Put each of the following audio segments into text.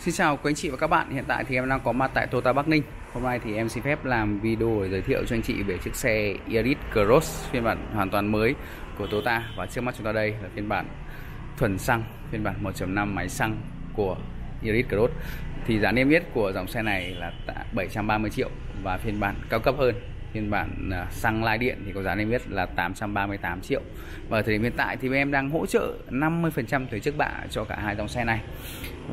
Xin chào quý anh chị và các bạn. Hiện tại thì em đang có mặt tại Toyota Bắc Ninh. Hôm nay thì em xin phép làm video để giới thiệu cho anh chị về chiếc xe Yaris Cross, phiên bản hoàn toàn mới của Toyota và trước mắt chúng ta đây là phiên bản thuần xăng, phiên bản 1.5 máy xăng của Yaris Cross. Thì giá niêm yết của dòng xe này là 730 triệu và phiên bản cao cấp hơn phiên bản à, xăng lai điện thì có giá niêm yết là 838 triệu và thời điểm hiện tại thì bên em đang hỗ trợ 50% thuế trước bạ cho cả hai dòng xe này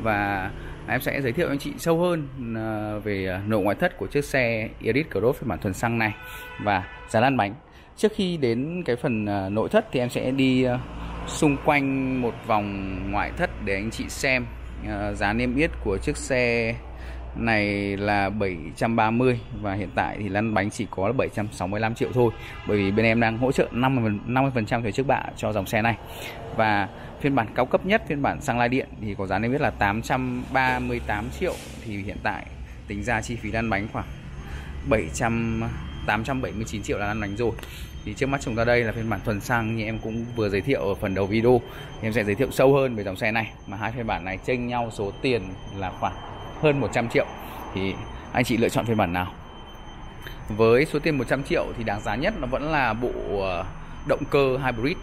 và em sẽ giới thiệu anh chị sâu hơn ờ, về ờ, nội ngoại thất của chiếc xe Iris Cross phiên bản thuần xăng này và giá lăn bánh. Trước khi đến cái phần ờ, nội thất thì em sẽ đi xung quanh một vòng ngoại thất để anh chị xem giá niêm yết của chiếc xe này là 730 và hiện tại thì lăn bánh chỉ có là 765 triệu thôi. Bởi vì bên em đang hỗ trợ 50 50% thuế trước bạ cho dòng xe này. Và phiên bản cao cấp nhất, phiên bản xăng lai điện thì có giá niêm yết là 838 triệu. Thì hiện tại tính ra chi phí lăn bánh khoảng 700 879 triệu là lăn bánh rồi. Thì trước mắt chúng ta đây là phiên bản thuần xăng như em cũng vừa giới thiệu ở phần đầu video. Em sẽ giới thiệu sâu hơn về dòng xe này. Mà hai phiên bản này chênh nhau số tiền là khoảng hơn 100 triệu thì anh chị lựa chọn phiên bản nào? Với số tiền 100 triệu thì đáng giá nhất nó vẫn là bộ ờ, động cơ hybrid.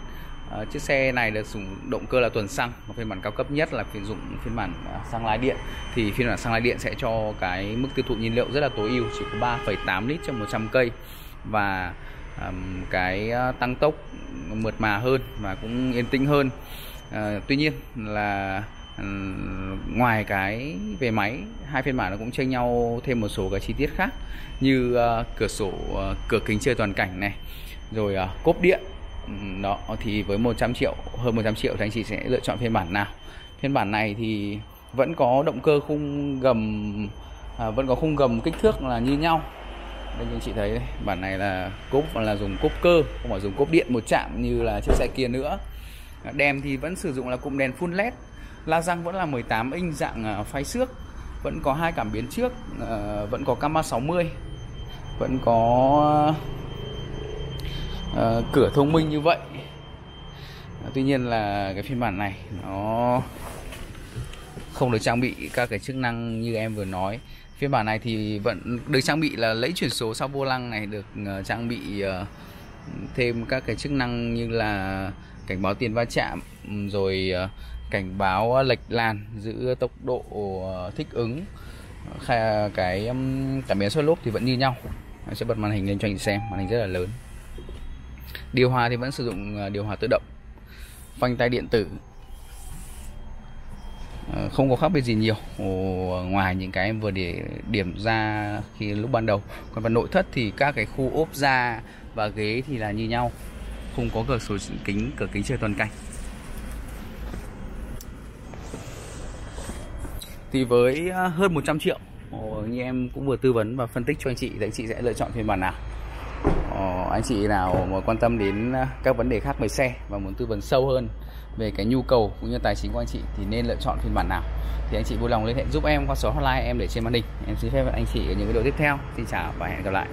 À, chiếc xe này được dùng động cơ là tuần xăng và phiên bản cao cấp nhất là phiên dụng phiên bản ờ, xăng lái điện. Thì phiên bản xăng lái điện sẽ cho cái mức tiêu thụ nhiên liệu rất là tối ưu chỉ có 3,8 lít trong 100 cây. Và um, cái tăng tốc mượt mà hơn và cũng yên tĩnh hơn. À, tuy nhiên là ngoài cái về máy hai phiên bản nó cũng chênh nhau thêm một số cái chi tiết khác như uh, cửa sổ uh, cửa kính chơi toàn cảnh này rồi uh, cốp điện. Đó thì với 100 triệu hơn 100 triệu thì anh chị sẽ lựa chọn phiên bản nào? Phiên bản này thì vẫn có động cơ khung gầm à, vẫn có khung gầm kích thước là như nhau. Đây anh chị thấy đây, bản này là cốp là dùng cốp cơ không phải dùng cốp điện một chạm như là chiếc xe kia nữa. Đèn thì vẫn sử dụng là cụm đèn full led la răng vẫn là 18 inch dạng ờ, phay xước, vẫn có hai cảm biến trước ờ, vẫn có camera 60 vẫn có ờ, cửa thông minh như vậy. Tuy nhiên là cái phiên bản này nó không được trang bị các cái chức năng như em vừa nói. Phiên bản này thì vẫn được trang bị là lấy chuyển số sau vô lăng này, được trang bị thêm các cái chức năng như là cảnh báo tiền va chạm, rồi cảnh báo ờ, lệch làn giữ tốc độ ờ, thích ứng cái cảm biến xuất lốp thì vẫn như nhau. Mình sẽ bật màn hình lên cho anh xem, màn hình rất là lớn. Điều hòa thì vẫn sử dụng ờ, điều hòa tự động. Phanh tay điện tử. Không có khác biệt gì nhiều. Ngoài những cái em vừa để, điểm ra khi, lúc ban đầu. Còn phần nội thất thì các cái khu ốp da và ghế thì là như nhau. Không có cửa sổ kính, cửa kính trời toàn cảnh thì với à, hơn 100 triệu. Như em cũng vừa tư vấn và phân tích cho anh chị thì anh chị sẽ lựa chọn phiên bản nào. Ồ, anh chị nào mà quan tâm đến à, các vấn đề khác về xe và muốn tư vấn sâu hơn về cái nhu cầu cũng như tài chính của anh chị thì nên lựa chọn phiên bản nào. Thì anh chị vui lòng liên hệ giúp em qua số hotline em để trên màn hình. Em xin phép anh chị ở những video tiếp theo. Xin chào và hẹn gặp lại.